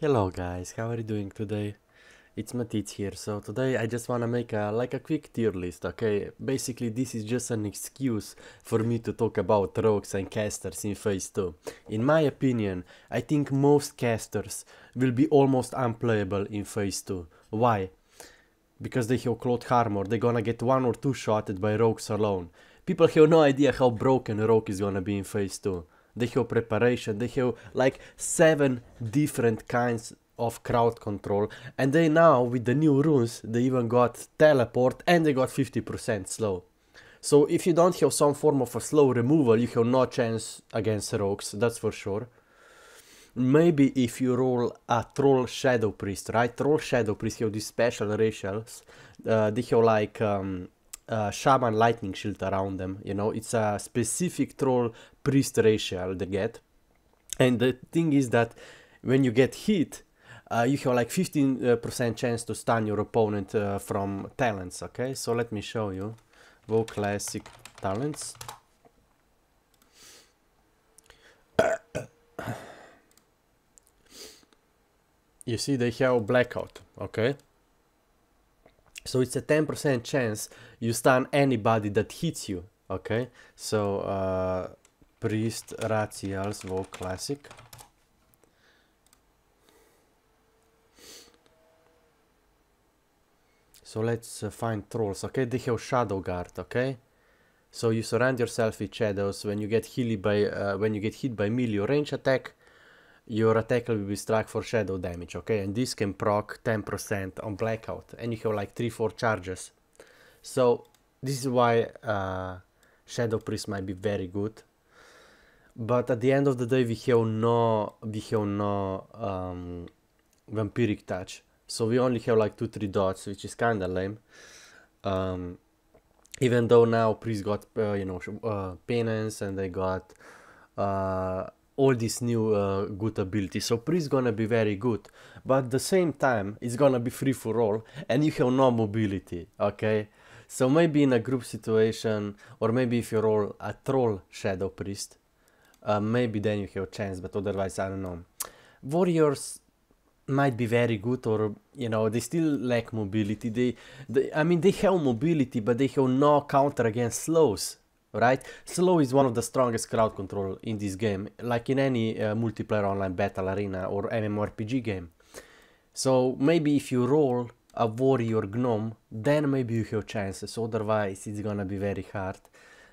Hello guys, how are you doing today? It's Matic here. So today I just wanna make a like a quick tier list, okay? Basically this is just an excuse for me to talk about rogues and casters in phase 2. In my opinion, I think most casters will be almost unplayable in phase 2. Why? Because they have cloth armor, they're gonna get one or two shotted by rogues alone. People have no idea how broken rogue is gonna be in phase 2 they have preparation, they have like seven different kinds of crowd control and they now with the new runes they even got teleport and they got 50% slow. So if you don't have some form of a slow removal you have no chance against rogues, that's for sure. Maybe if you roll a troll shadow priest, right? Troll shadow priest have these special racials. Uh, they have like um, uh, shaman lightning shield around them. You know, it's a specific troll priest racial they get. And the thing is that when you get hit, uh, you have like 15% chance to stun your opponent uh, from talents, okay? So let me show you. WoW Classic talents. you see they have blackout, okay? So it's a 10% chance you stun anybody that hits you, okay? So, uh, Priest racials WoW Classic. So let's uh, find trolls, okay? They have Shadow Guard, okay? So you surround yourself with shadows when you get hit by uh, when you get hit by melee or range attack your attack will be struck for shadow damage, okay? And this can proc 10% on blackout, and you have like 3-4 charges. So this is why uh, Shadow Priest might be very good. But at the end of the day, we have no, we have no um, vampiric touch. So we only have like 2-3 dots, which is kinda lame. Um, even though now Priest got, uh, you know, uh, penance and they got uh, all these new uh, good abilities. So Priest gonna be very good, but at the same time it's gonna be free for all, and you have no mobility. Okay, so maybe in a group situation, or maybe if you're all a troll shadow priest, uh, maybe then you have a chance. But otherwise, I don't know. Warriors might be very good, or you know they still lack mobility. They, they I mean they have mobility, but they have no counter against slows right? Slow is one of the strongest crowd control in this game, like in any uh, multiplayer online battle arena or MMORPG game. So maybe if you roll a warrior gnome, then maybe you have chances, otherwise it's gonna be very hard.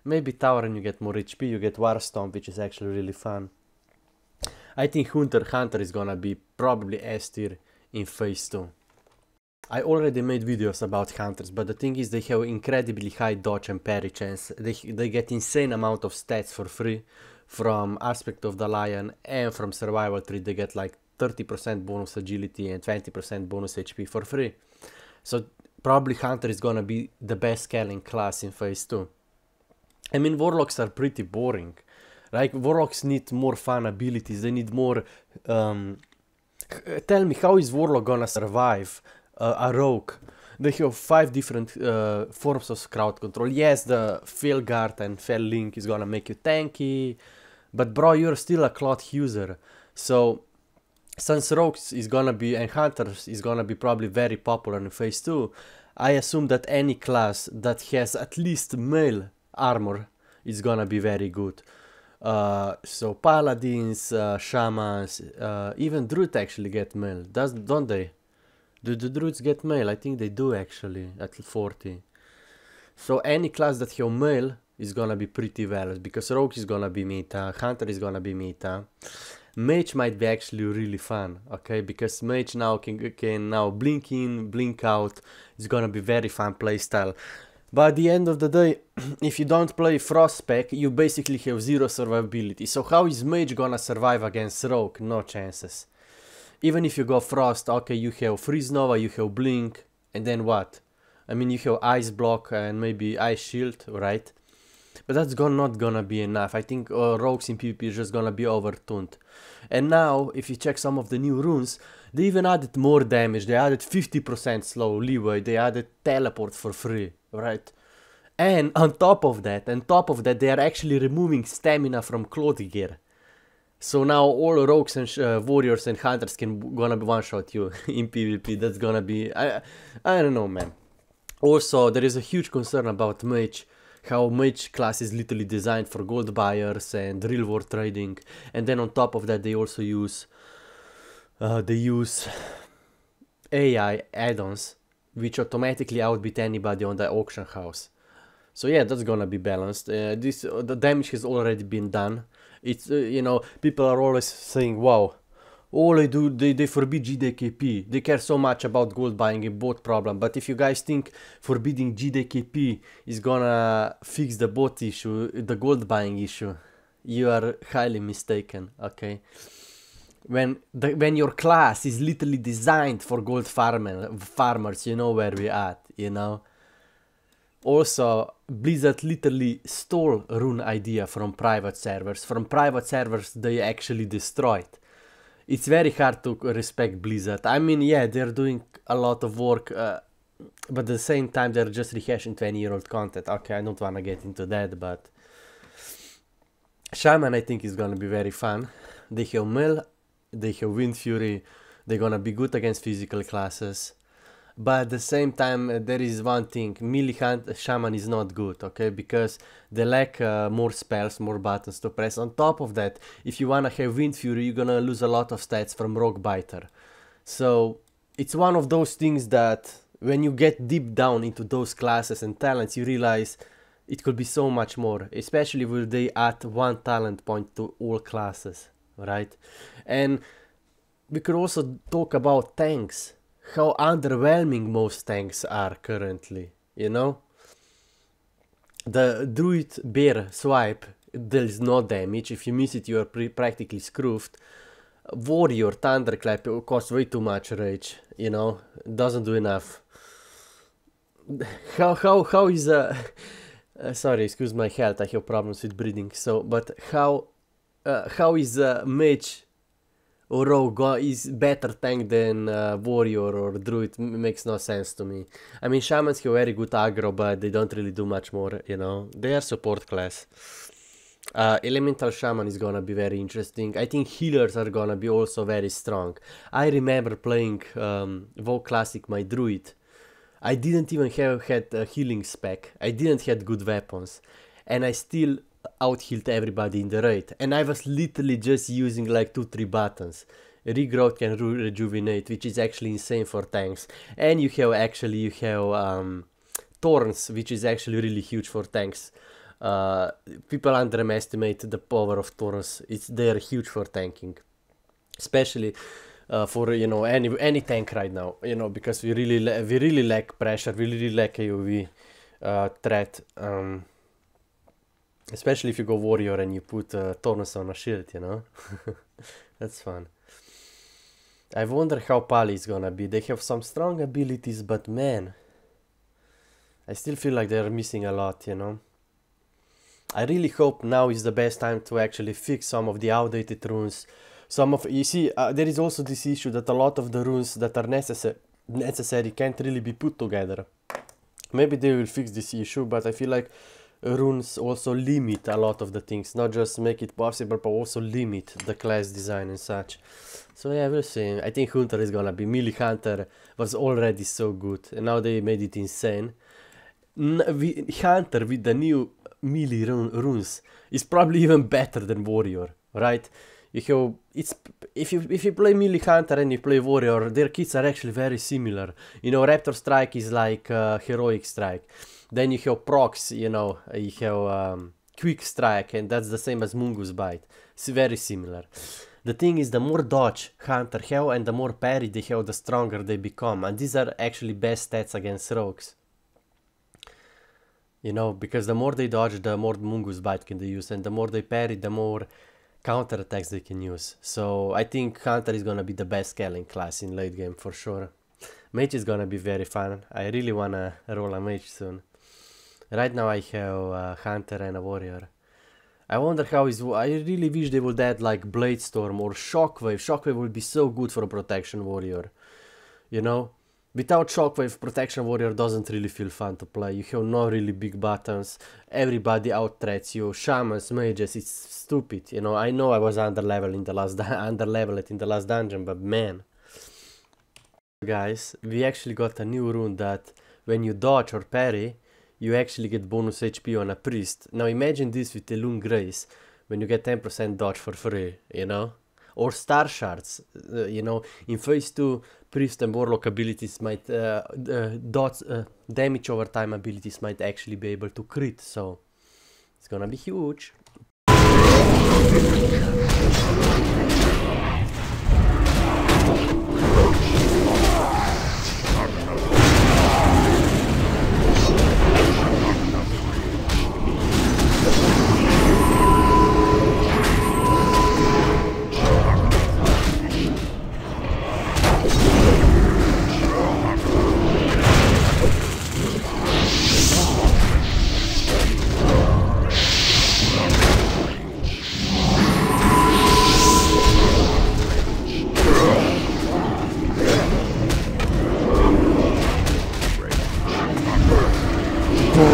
Maybe Tauren and you get more HP, you get war which is actually really fun. I think Hunter Hunter is gonna be probably S tier in phase 2. I already made videos about hunters, but the thing is they have incredibly high dodge and parry chance. They, they get insane amount of stats for free from Aspect of the Lion and from Survival Tree they get like 30% bonus agility and 20% bonus HP for free. So probably Hunter is gonna be the best scaling class in phase 2. I mean Warlocks are pretty boring. Like Warlocks need more fun abilities, they need more... Um, tell me how is Warlock gonna survive a rogue. They have five different uh, forms of crowd control. Yes, the Fel Guard and Fel Link is gonna make you tanky, but bro, you're still a cloth user. So, since rogues is gonna be and hunters is gonna be probably very popular in phase 2, I assume that any class that has at least mail armor is gonna be very good. Uh, so paladins, uh, shamans, uh, even druid actually get mail, does don't they? Do the druids get mail? I think they do actually at 40. So any class that have mail is gonna be pretty valid because rogue is gonna be meta, hunter is gonna be meta. Mage might be actually really fun, okay? Because mage now can, can now blink in, blink out. It's gonna be very fun playstyle. But at the end of the day, if you don't play Frost spec, you basically have zero survivability. So how is mage gonna survive against rogue? No chances even if you go frost, okay, you have freeze nova, you have blink, and then what? I mean, you have ice block and maybe ice shield, right? But that's gonna, not gonna be enough. I think uh, rogues in PvP is just gonna be overtuned. And now, if you check some of the new runes, they even added more damage. They added 50% slow leeway. They added teleport for free, right? And on top of that, on top of that, they are actually removing stamina from clothing gear. So now all rogues and uh, warriors and hunters can gonna be one shot you in PvP. That's gonna be I I don't know, man. Also, there is a huge concern about mage, how mage class is literally designed for gold buyers and real world trading, and then on top of that they also use uh, they use AI add-ons which automatically outbid anybody on the auction house. So yeah, that's gonna be balanced. Uh, this uh, the damage has already been done. It's uh, you know people are always saying, "Wow, all they do they, they forbid GDKP. They care so much about gold buying a bot problem." But if you guys think forbidding GDKP is gonna fix the bot issue, the gold buying issue, you are highly mistaken. Okay when the, when your class is literally designed for gold farmer, farmers, you know where we at, you know. Also, Blizzard literally stole rune idea from private servers. From private servers they actually destroyed. It's very hard to respect Blizzard. I mean, yeah, they're doing a lot of work, uh, but at the same time they're just rehashing 20 year old content. Okay, I don't wanna get into that, but Shaman I think is gonna be very fun. They have Mill they have Wind Fury, they're gonna be good against physical classes. But at the same time, uh, there is one thing, melee hunt shaman is not good, okay? Because they lack uh, more spells, more buttons to press. On top of that, if you wanna have Wind Fury, you're gonna lose a lot of stats from Rockbiter. So it's one of those things that when you get deep down into those classes and talents, you realize it could be so much more, especially when they add one talent point to all classes right? And we could also talk about tanks, how underwhelming most tanks are currently, you know? The Druid Bear swipe deals no damage, if you miss it you are practically screwed. Warrior Thunderclap costs way too much rage, you know, doesn't do enough. How, how, how is a... Uh, sorry, excuse my health, I have problems with breathing, so, but how uh, how is a mage or rogue is better tank than uh, warrior or druid makes no sense to me. I mean shamans have very good aggro but they don't really do much more, you know. They are support class. Uh, elemental shaman is gonna be very interesting. I think healers are gonna be also very strong. I remember playing um, Classic my druid. I didn't even have had a healing spec. I didn't had good weapons, and I still out-healed everybody in the raid. And I was literally just using like 2-3 buttons. Regrowth can re rejuvenate, which is actually insane for tanks. And you have actually, you have um, Thorns, which is actually really huge for tanks. Uh, people underestimate the power of Thorns. It's they're huge for tanking, especially uh, for you know any any tank right now. You know because we really we really lack pressure, we really lack AOE uh, threat. Um, Especially if you go warrior and you put uh, Thorns on a shield, you know? That's fun. I wonder how Pali is gonna be. They have some strong abilities, but man, I still feel like they're missing a lot, you know? I really hope now is the best time to actually fix some of the outdated runes. Some of you see, uh, there is also this issue that a lot of the runes that are necessary necessary can't really be put together. Maybe they will fix this issue, but I feel like runes also limit a lot of the things, not just make it possible, but also limit the class design and such. So yeah, we'll see. I think Hunter is gonna be. Melee Hunter was already so good, and now they made it insane. N we, Hunter with the new melee run runes is probably even better than Warrior, right? You have, it's if you if you play melee hunter and you play warrior, their kits are actually very similar. You know, Raptor Strike is like uh, heroic strike. Then you have procs, you know, you have um, quick strike, and that's the same as Mongoose Bite. It's very similar. The thing is, the more dodge Hunter have and the more parry they have, the stronger they become. And these are actually best stats against rogues. You know, because the more they dodge, the more Mongoose Bite can they use, and the more they parry, the more counter attacks they can use. So I think Hunter is gonna be the best scaling class in late game for sure. Mage is gonna be very fun. I really wanna roll a mage soon. Right now I have a hunter and a warrior. I wonder how is. I really wish they would add like Bladestorm or Shockwave. Shockwave would be so good for a protection warrior. You know? Without Shockwave, Protection Warrior doesn't really feel fun to play. You have no really big buttons. Everybody out threats you. Shamans, mages, it's stupid. You know, I know I was under level in the last under leveled in the last dungeon, but man. Guys, we actually got a new rune that when you dodge or parry, you actually get bonus HP on a priest. Now imagine this with the Elune Grace, when you get 10% dodge for free, you know? Or star shards, uh, you know, in phase 2, priest and warlock abilities might, uh, uh, dots, uh, damage over time abilities might actually be able to crit, so it's gonna be huge. 这个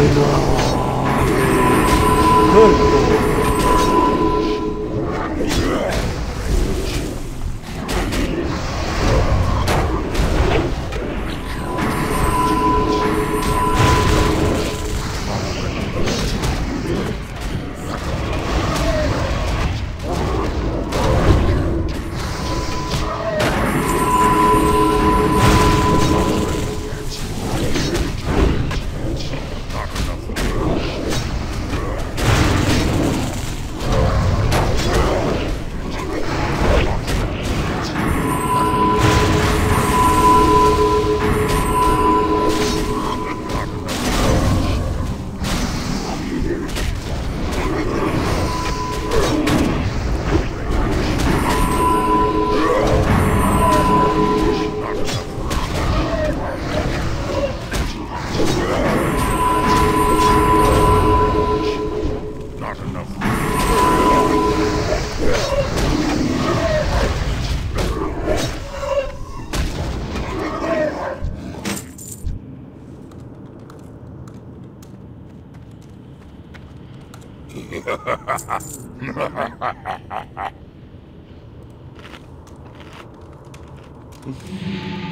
Mm-hmm.